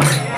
Amen.